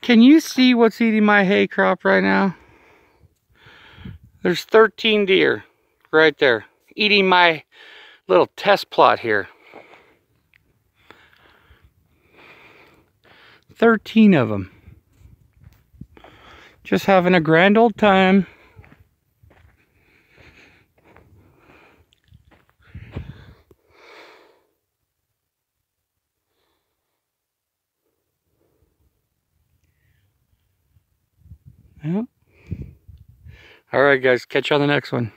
Can you see what's eating my hay crop right now? There's 13 deer right there eating my little test plot here. 13 of them. Just having a grand old time. Yep. All right, guys. Catch you on the next one.